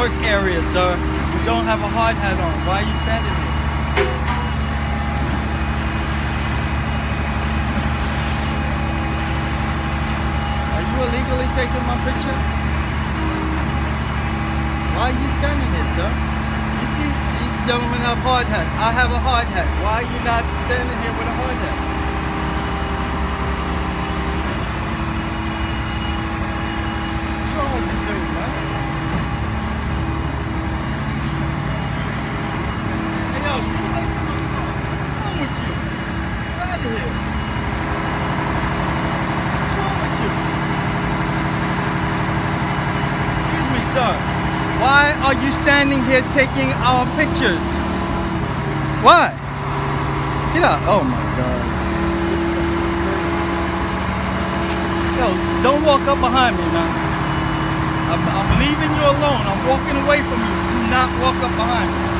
work area, sir. You don't have a hard hat on. Why are you standing here? Are you illegally taking my picture? Why are you standing here, sir? You see, these gentlemen have hard hats. I have a hard hat. Why are you not standing here with a hard hat? Here. What's wrong with you? Excuse me, sir. Why are you standing here taking our pictures? Why? Get out. Oh my God. Yo, don't walk up behind me, man. I'm, I'm leaving you alone. I'm walking away from you. Do not walk up behind me.